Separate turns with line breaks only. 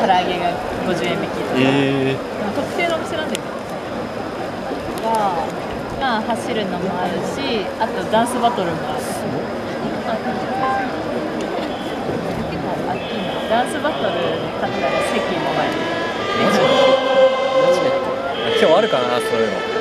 唐揚げが50円引きとか、
え
ー。特定のお店なんだよね。がまあ走るのもあるしあとダンスバトルもある。結構大きいなダンスバトルで勝ったら席もらえる。
マジで？マ今日あるかなそういう
の。